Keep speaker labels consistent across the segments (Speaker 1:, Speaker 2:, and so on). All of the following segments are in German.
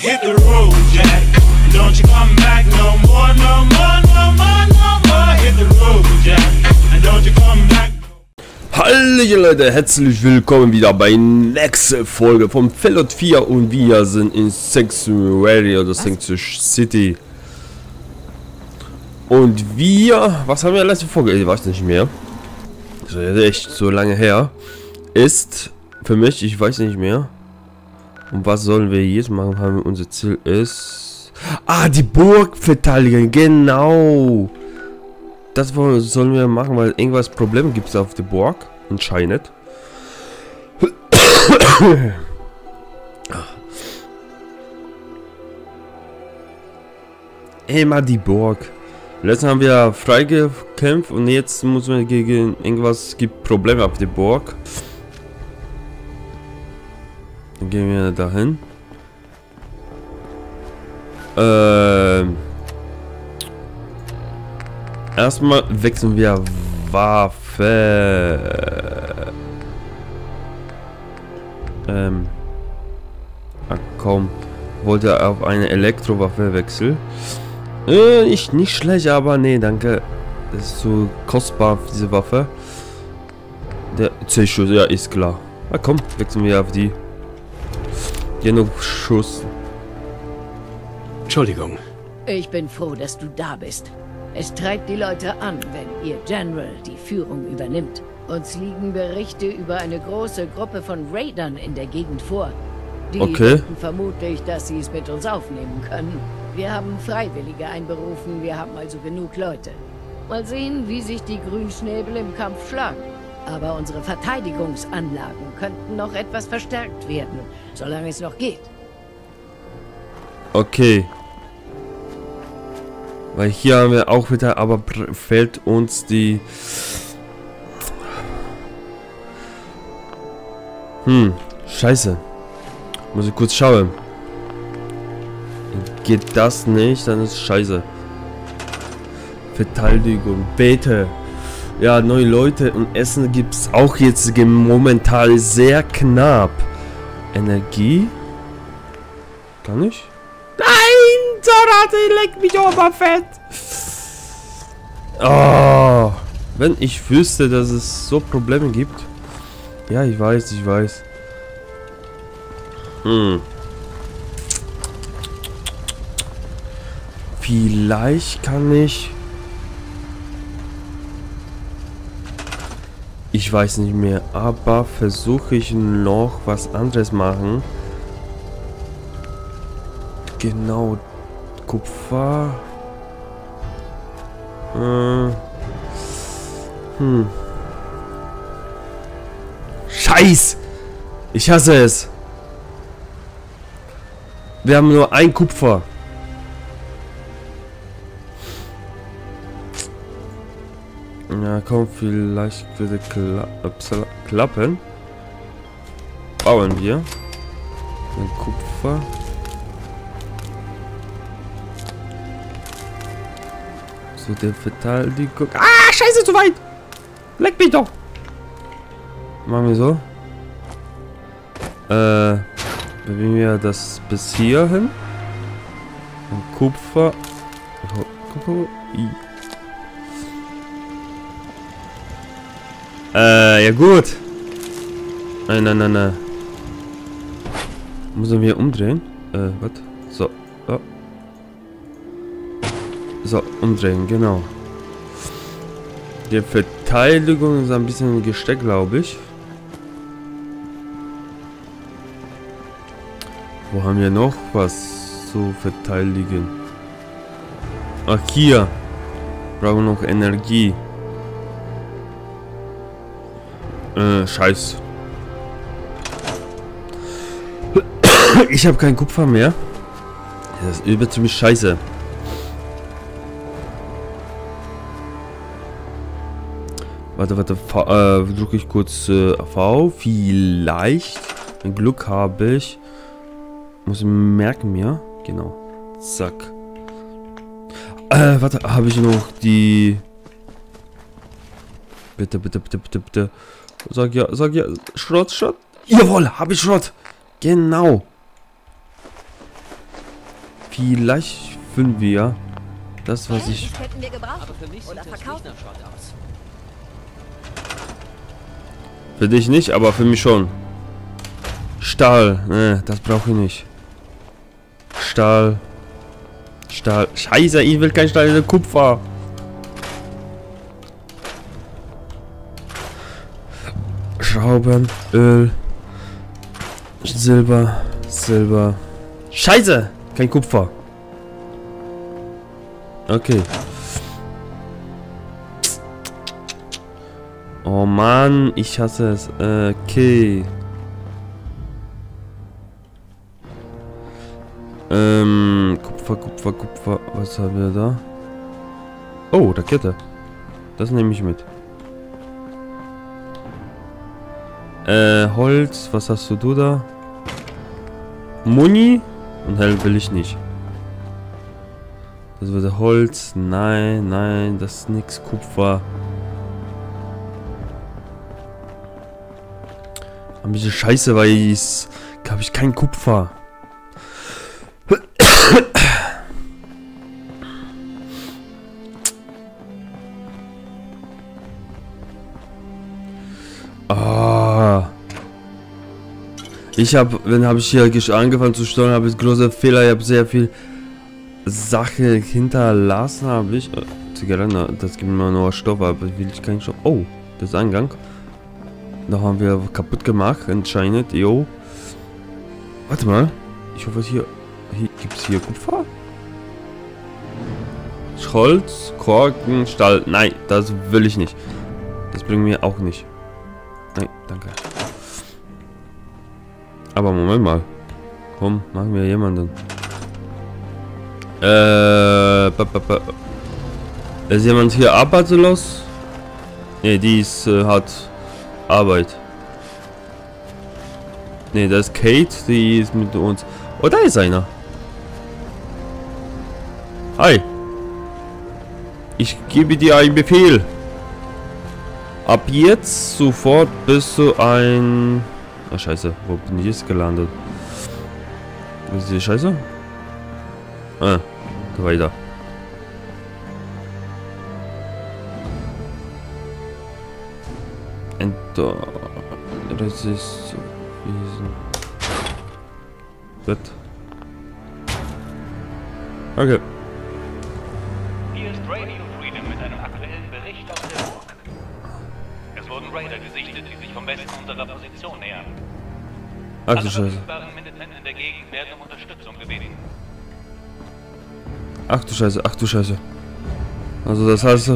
Speaker 1: hit the road, Jack. Don't you come back no more, no more, no more, no more. Hit the road, Jack. And don't you come back.
Speaker 2: Hallo Leute, herzlich willkommen wieder bei nächster Folge vom Fallout 4 und wir sind in Sanctuary oder Sanctuary City. Und wir, was haben wir letzte Folge, ich weiß nicht mehr. Das ist echt so lange her. Ist für mich, ich weiß nicht mehr. Und was sollen wir jetzt machen? Haben wir unser Ziel ist. Ah, die Burg verteidigen, genau. Das sollen wir machen, weil irgendwas Probleme gibt es auf der Burg. Anscheinend. Immer die Burg. Letztens haben wir freigekämpft und jetzt muss man gegen irgendwas gibt Probleme auf der Burg. Gehen wir dahin. Ähm. Erstmal wechseln wir Waffe. Ähm. Ach komm. Wollte auf eine Elektrowaffe wechseln. Äh, ich nicht schlecht, aber nee, danke. Das ist so kostbar, diese Waffe. Der C-Schuss, ja, ist klar. Ah komm, wechseln wir auf die. Genug Schuss.
Speaker 3: Entschuldigung.
Speaker 4: Ich bin froh, dass du da bist. Es treibt die Leute an, wenn ihr General die Führung übernimmt. Uns liegen Berichte über eine große Gruppe von Raidern in der Gegend vor. Die
Speaker 2: Okay.
Speaker 4: denken vermutlich, dass sie es mit uns aufnehmen können. Wir haben Freiwillige einberufen, wir haben also genug Leute. Mal sehen, wie sich die Grünschnäbel im Kampf schlagen. Aber unsere Verteidigungsanlagen könnten noch etwas verstärkt werden, solange es noch geht.
Speaker 2: Okay. Weil hier haben wir auch wieder, aber fehlt uns die... Hm, scheiße. Muss ich kurz schauen. Geht das nicht, dann ist scheiße. Verteidigung, bitte. Ja, neue Leute und Essen gibt es auch jetzt momentan sehr knapp. Energie? Kann ich? Nein! Zorate, leck mich aber fett! Oh, wenn ich wüsste, dass es so Probleme gibt. Ja, ich weiß, ich weiß. Hm. Vielleicht kann ich... Ich weiß nicht mehr, aber versuche ich noch was anderes machen. Genau. Kupfer. Äh. Hm. Scheiß! Ich hasse es. Wir haben nur ein Kupfer. Ja, komm, vielleicht würde kla klappen. Bauen wir. Ein Kupfer. So, der Verteidigung. Ah, scheiße, zu weit! Leck mich doch! Machen wir so. Äh, bewegen wir das bis hier hin. Und Kupfer. Oh, Kupfer. Äh, ja gut. Nein, nein, nein, nein. Müssen wir umdrehen? Äh, was? So. Oh. So, umdrehen, genau. Die Verteidigung ist ein bisschen gesteckt, glaube ich. Wo haben wir noch was zu verteidigen? Ach, hier. Brauchen noch Energie. Äh, scheiß. Ich habe kein Kupfer mehr. Das ist übertrieben scheiße. Warte, warte, äh, drücke ich kurz äh, V. Vielleicht, wenn Glück habe ich, muss ich merken mir. Genau. Zack. Äh, warte, habe ich noch die... Bitte, bitte, bitte, bitte, bitte. Sag ja, sag ja, Schrott, Schrott. Jawohl, habe ich Schrott. Genau. Vielleicht finden wir das, was ich...
Speaker 5: Für
Speaker 2: dich nicht, aber für mich schon. Stahl. Ne, das brauche ich nicht. Stahl. Stahl. Scheiße, ich will kein Stahl, ich will Kupfer. Schrauben, Öl, Silber, Silber. Scheiße, kein Kupfer. Okay. Oh Mann, ich hasse es. Äh, Okay. Ähm, Kupfer, Kupfer, Kupfer. Was haben wir da? Oh, Rakete. Das nehme ich mit. Äh, Holz. Was hast du, du da? Muni? Und hell will ich nicht. Das wird Holz. Nein, nein, das ist nix. Kupfer. Aber diese Scheiße weiß. Habe ich kein Kupfer. Ich habe, wenn habe ich hier angefangen zu steuern, habe ich große Fehler, ich habe sehr viel Sache hinterlassen, habe ich. Äh, Zigaretten, na, das gibt mir nur Stoff, aber will ich keinen Stoff. Oh, das ist Eingang. Da haben wir kaputt gemacht, anscheinend, jo. Warte mal, ich hoffe hier, hier gibt es hier Kupfer? Holz, Korken, Stahl. Nein, das will ich nicht. Das bringt mir auch nicht. Nein, danke. Aber Moment mal. Komm, machen wir jemanden. Äh, ba, ba, ba. Ist jemand hier arbeitslos? Ne, die ist, äh, hat Arbeit. Ne, das ist Kate, die ist mit uns. Oh, da ist einer. Hi. Ich gebe dir einen Befehl. Ab jetzt sofort bist du ein... Ah, scheiße. Wo bin ich jetzt gelandet? Ist die Scheiße? Ah, weiter. Enter. Das ist... Gut. Okay.
Speaker 6: Hier ist Radio Freedom Gesichtet, die sich vom Westen unserer Position nähern.
Speaker 2: Ach du
Speaker 6: Alle
Speaker 2: Scheiße.
Speaker 6: verfügbaren Minutemen in der Gegend werden um Unterstützung gebeten.
Speaker 2: Ach du Scheiße, ach du Scheiße. Also das heißt...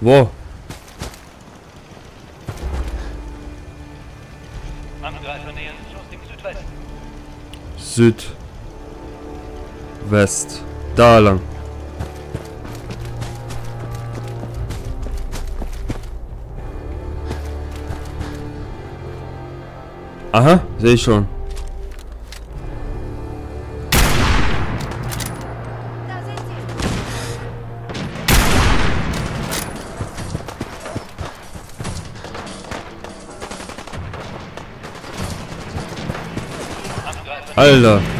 Speaker 2: Wo?
Speaker 6: Angreifer nähern sich aus dem Südwesten.
Speaker 2: Süd. West. Da lang. Aha, sehe ich schon. Alter.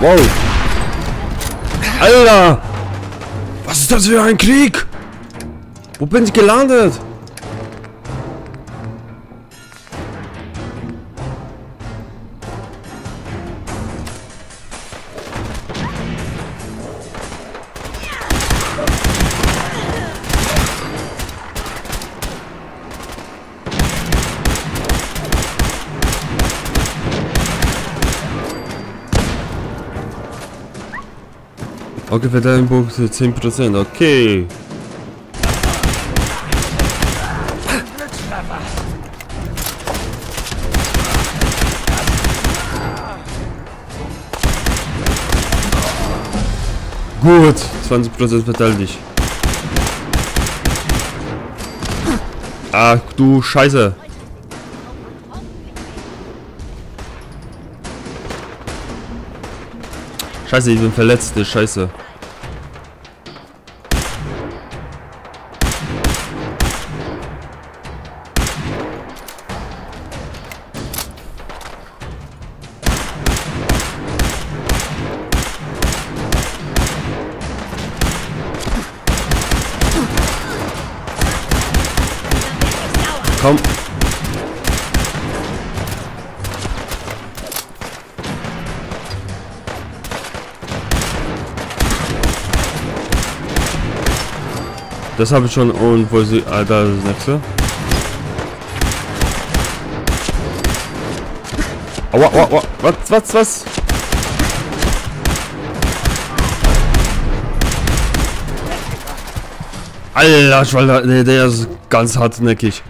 Speaker 2: Wow. Alter. Was ist das für ein Krieg? Wo bin ich gelandet? Okay, Verteidigung 10%, okay. Gut, 20% verteidigt. Ach du Scheiße. Scheiße, ich bin verletzt, ist scheiße. Das habe ich schon und wo sie. Ah, da ist das nächste. Aua, aua, aua. Was, was, was? Alter, Schwalter, der, der ist ganz hartnäckig.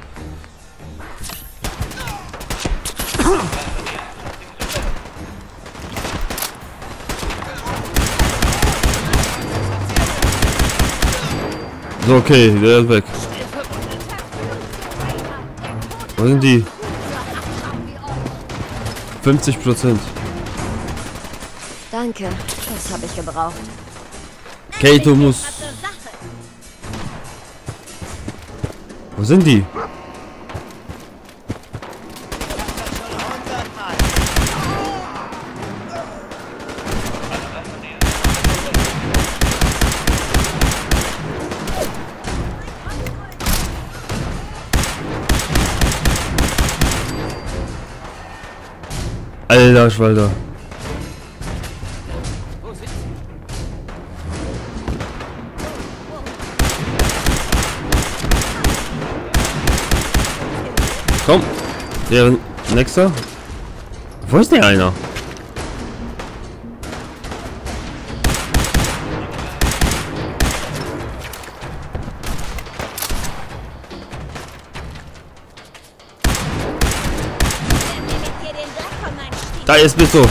Speaker 2: Okay, der ist weg. Wo sind die? 50 Prozent.
Speaker 3: Danke, das habe ich gebraucht.
Speaker 2: Kato muss. Wo sind die? Alter Schwalter. Komm. Der nächste. Wo ist der einer? Da ist bist du.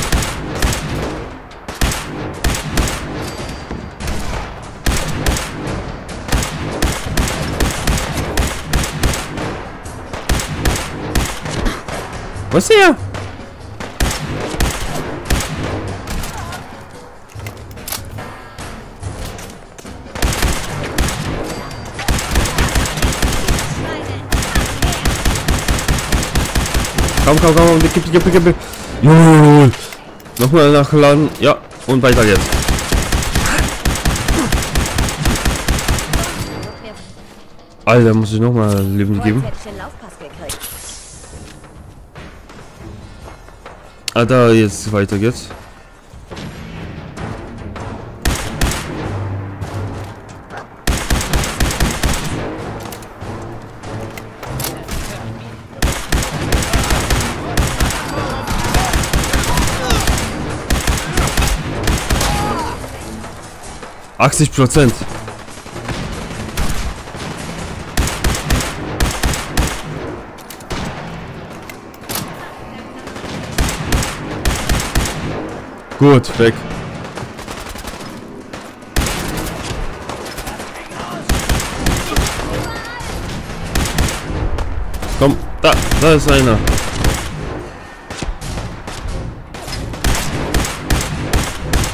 Speaker 2: Wo ist der? Komm, komm, komm, Nochmal nachladen. Ja, und weiter jetzt. Alter, muss ich nochmal Leben geben. Ah, da jetzt weiter geht's. Achtzig Prozent. Gut, weg. Komm, da, da ist einer.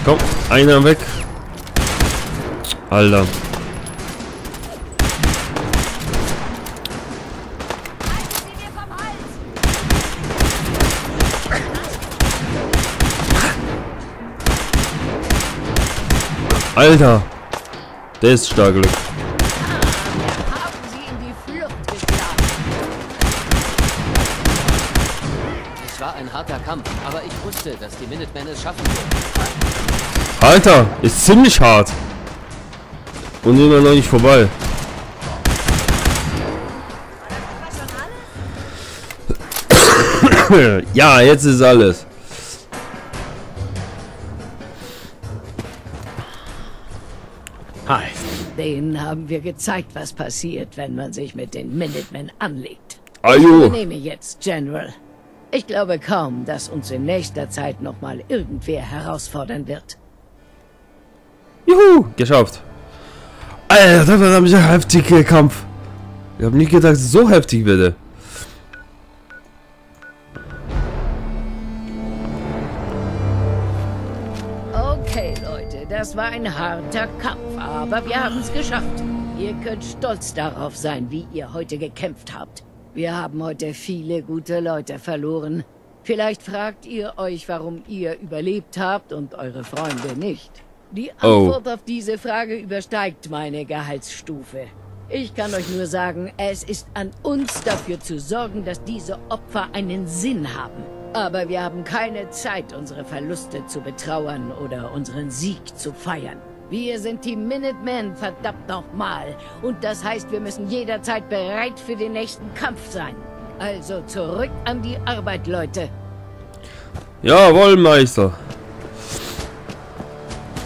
Speaker 2: Komm, einer weg. Alter. Alter. Der ist stark Glück.
Speaker 5: Es war ein harter Kampf, aber ich wusste, dass die Minutemen es schaffen würden.
Speaker 2: Alter, ist ziemlich hart. Und immer noch nicht vorbei. ja, jetzt ist alles.
Speaker 7: Hi.
Speaker 4: Denen haben wir gezeigt, was passiert, wenn man sich mit den Minutemen anlegt. Ich
Speaker 2: Ajo.
Speaker 4: übernehme jetzt, General. Ich glaube kaum, dass uns in nächster Zeit nochmal irgendwer herausfordern wird.
Speaker 2: Juhu, geschafft. Alter, das war ein heftiger Kampf. Ich habe nicht gedacht, so heftig werde.
Speaker 4: Okay, Leute, das war ein harter Kampf, aber wir haben es geschafft. Ihr könnt stolz darauf sein, wie ihr heute gekämpft habt. Wir haben heute viele gute Leute verloren. Vielleicht fragt ihr euch, warum ihr überlebt habt und eure Freunde nicht. Die
Speaker 2: Oh.
Speaker 4: Antwort auf diese Frage übersteigt meine Gehaltsstufe. Ich kann euch nur sagen, es ist an uns dafür zu sorgen, dass diese Opfer einen Sinn haben. Aber wir haben keine Zeit, unsere Verluste zu betrauern oder unseren Sieg zu feiern. Wir sind die Minutemen, verdammt nochmal. Und das heißt, wir müssen jederzeit bereit für den nächsten Kampf sein. Also zurück an die Arbeit, Leute.
Speaker 2: Jawohl, Meister.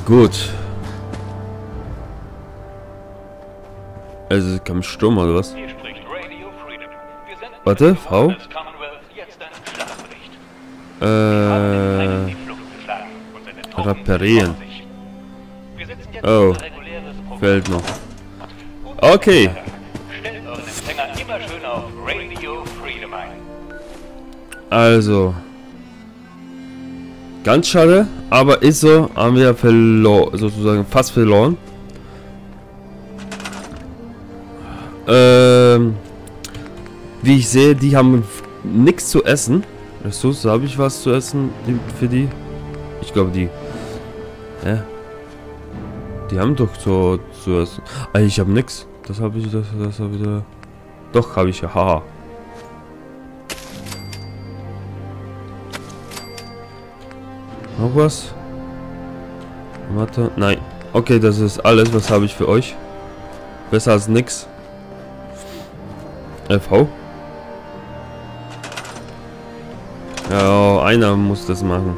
Speaker 2: Gut. Also, kam Sturm oder was? Warte.
Speaker 6: Haben
Speaker 2: Äh. reparieren. Oh. Fällt noch. Okay.
Speaker 6: Stellt
Speaker 2: Ganz schade, aber ist so, haben wir verloren, sozusagen fast verloren. Ähm, wie ich sehe, die haben nichts zu essen. Ressource, habe ich was zu essen für die? Ich glaube die. Ja. Die haben doch so zu essen. Ah, ich habe nichts. Das habe ich, das, das habe ich da. Doch, habe ich ja. Haha. Noch was? Warte. Nein. Okay, das ist alles. Was habe ich für euch? Besser als nix. FV? Ja, einer muss das machen.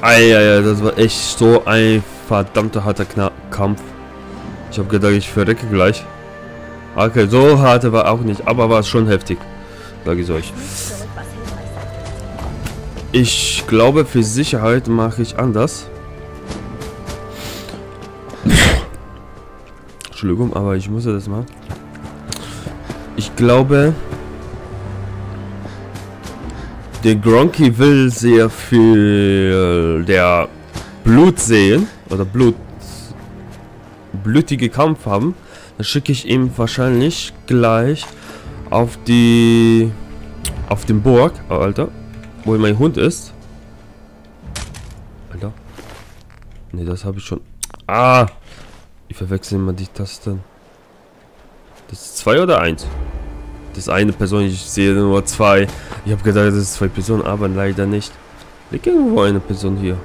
Speaker 2: Eieiei, das war echt so ein verdammter harter Kna Kampf. Ich habe gedacht, ich verrecke gleich. Okay, so hart war auch nicht, aber war schon heftig. Sag ich euch. Ich glaube, für Sicherheit mache ich anders. Entschuldigung, aber ich muss ja das machen. Ich glaube, der Gronky will sehr viel der Blut sehen oder Blut blutige Kampf haben. Dann schicke ich ihm wahrscheinlich gleich auf die auf den Burg, oh, Alter, wo mein Hund ist. Alter. Ne, das habe ich schon. Ah! Ich verwechsel immer die Tasten. Das ist zwei oder eins? Das ist eine Person, ich sehe nur zwei. Ich habe gedacht, das ist zwei Personen, aber leider nicht. Liegt irgendwo eine Person hier.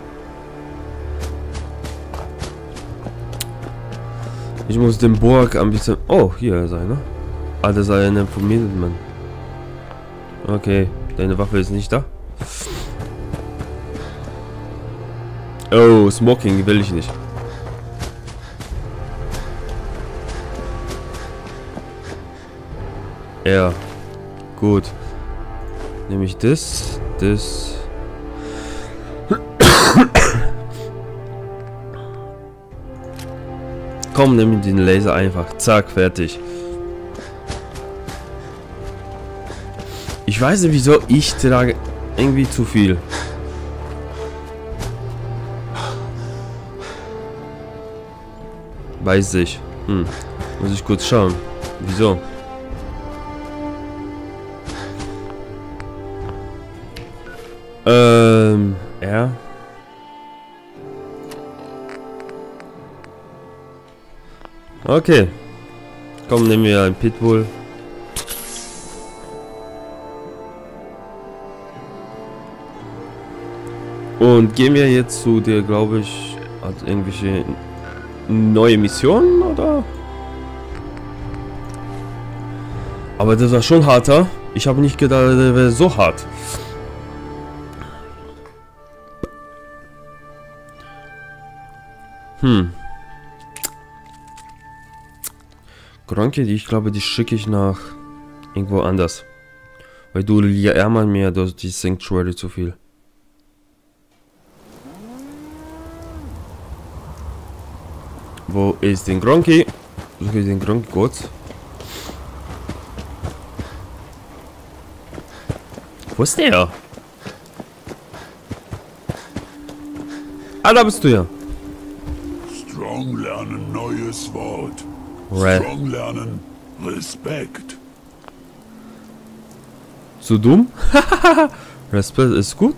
Speaker 2: Ich muss den Burg ein bisschen... Oh, hier ist einer. Ah, das ist einer Middleman. Okay, deine Waffe ist nicht da. Oh, Smoking will ich nicht. Ja, gut. Nehme ich das, das. Komm, nimm den Laser einfach. Zack, fertig. Ich weiß nicht, wieso ich trage irgendwie zu viel. Weiß ich. Hm. Muss ich kurz schauen. Wieso? Ähm, ja. Okay. Komm, nehmen wir ein Pitbull. Und gehen wir jetzt zu der, glaube ich, hat irgendwelche neue Missionen oder? Aber das war schon harter. Ich habe nicht gedacht, der wäre so hart. Hm. Gronke, ich glaube, die schicke ich nach irgendwo anders. Weil du ja ärmer mir durch die Sanctuary zu viel. Wo ist den Gronki? Suche ich den Gronki kurz. Wo ist der? Ah, da bist du ja.
Speaker 8: Strong lernen neues Wort. Strong lernen Respekt.
Speaker 2: Zu dumm? Respekt ist gut.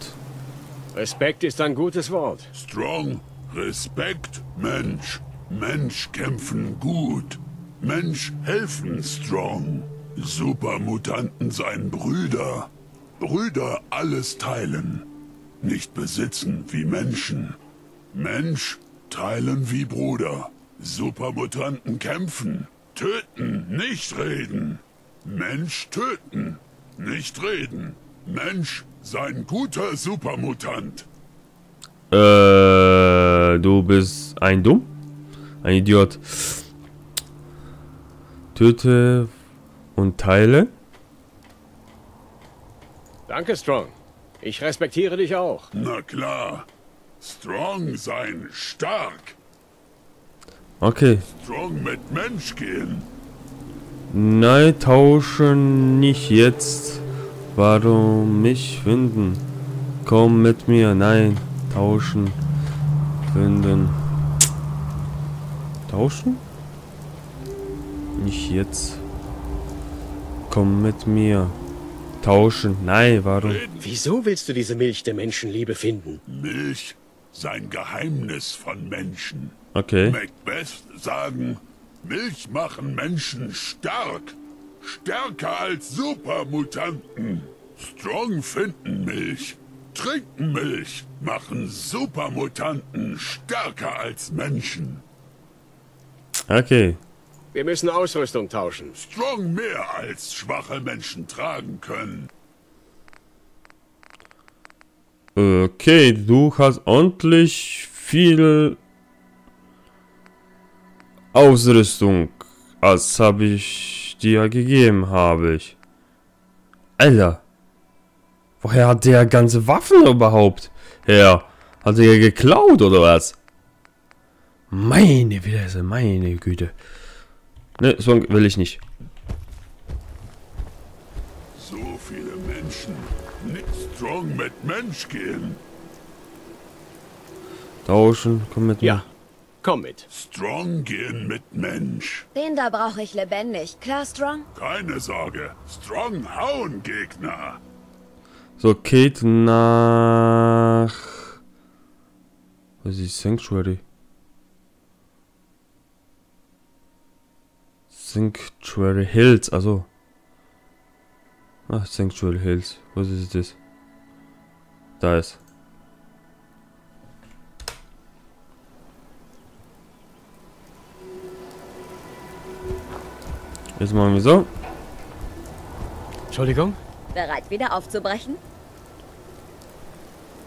Speaker 7: Respekt ist ein gutes Wort.
Speaker 8: Strong, Respekt, Mensch. Mensch kämpfen gut. Mensch helfen strong. Supermutanten sein Brüder. Brüder alles teilen. Nicht besitzen wie Menschen. Mensch teilen wie Bruder. Supermutanten kämpfen. Töten, nicht reden. Mensch töten, nicht reden. Mensch sein guter Supermutant.
Speaker 2: Äh, du bist ein Dumm? Ein Idiot. Töte und teile.
Speaker 7: Danke, Strong. Ich respektiere dich auch.
Speaker 8: Na klar. Strong sein, stark.
Speaker 2: Okay.
Speaker 8: Strong mit Mensch gehen.
Speaker 2: Nein, tauschen nicht jetzt. Warum mich finden? Komm mit mir. Nein, tauschen. Finden. Tauschen? Nicht jetzt. Komm mit mir. Tauschen. Nein, warum?
Speaker 7: Wieso willst du diese Milch der Menschenliebe finden?
Speaker 8: Milch sein Geheimnis von Menschen.
Speaker 2: Okay.
Speaker 8: Macbeth sagen, Milch machen Menschen stark. Stärker als Supermutanten. Strong finden Milch. Trinken Milch. Machen Supermutanten stärker als Menschen.
Speaker 2: Okay.
Speaker 7: Wir müssen Ausrüstung tauschen.
Speaker 8: Strong mehr als schwache Menschen tragen können.
Speaker 2: Okay, du hast ordentlich viel Ausrüstung, als habe ich dir gegeben, habe ich. Alter, woher hat der ganze Waffen überhaupt her? Hat er geklaut oder was? Meine Fresse, meine Güte. Ne, so will ich nicht.
Speaker 8: So viele Menschen. Nicht strong mit Mensch gehen.
Speaker 2: Tauschen, komm mit mir.
Speaker 7: Ja, komm mit.
Speaker 8: Strong gehen mit Mensch.
Speaker 3: Den da brauche ich lebendig. Klar, Strong?
Speaker 8: Keine Sorge. Strong hauen Gegner.
Speaker 2: So, Kate nach... Was ist Sanctuary? Sanctuary Hills, also. Ach, Sanctuary Hills. Was ist das? Da ist. Jetzt machen wir so.
Speaker 7: Entschuldigung?
Speaker 3: Bereit, wieder aufzubrechen?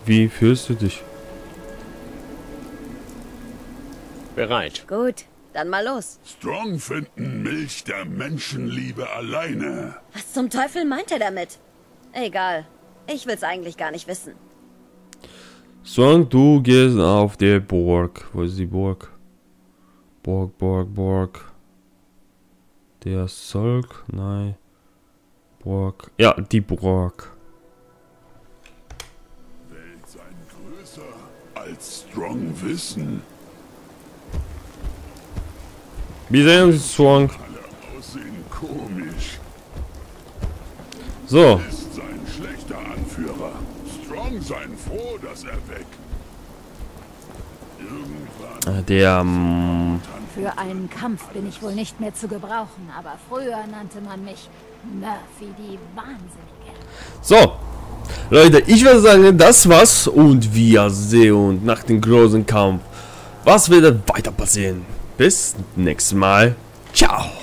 Speaker 2: Wie fühlst du dich?
Speaker 7: Bereit.
Speaker 3: Gut, dann mal los.
Speaker 8: Strong finden Milch der Menschenliebe alleine.
Speaker 3: Was zum Teufel meint er damit? Egal. Ich will's eigentlich gar nicht wissen.
Speaker 2: Song, du gehst auf der Burg. Wo ist die Burg? Burg, Burg, Burg. Der Solk? Nein. Burg. Ja, die Burg.
Speaker 8: Welt sein größer als Strong Wissen.
Speaker 2: Wir sehen uns,
Speaker 8: komisch.
Speaker 2: So.
Speaker 8: Ist sein schlechter Anführer. Strong sein froh, dass er weg. Irgendwann
Speaker 2: Der. ähm,
Speaker 9: Für einen Kampf bin ich wohl nicht mehr zu gebrauchen, aber früher nannte man mich Murphy die Wahnsinnige.
Speaker 2: So. Leute, ich würde sagen, das war's. Und wir sehen uns nach dem großen Kampf. Was wird weiter passieren? Bis nächstes Mal. Ciao.